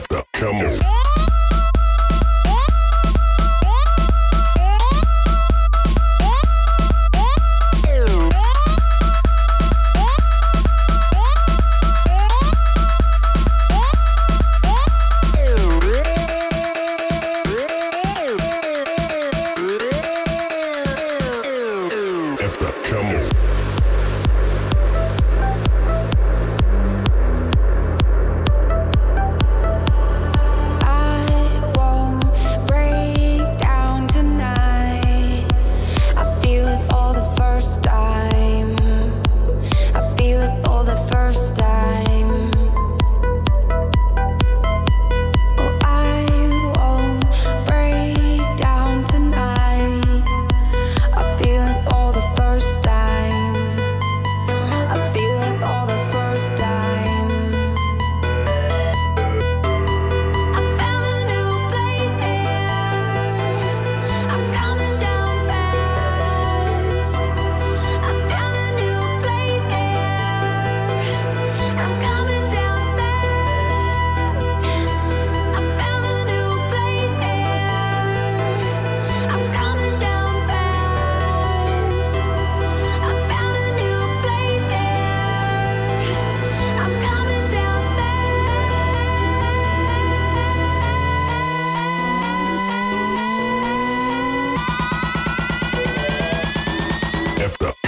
Left up. On.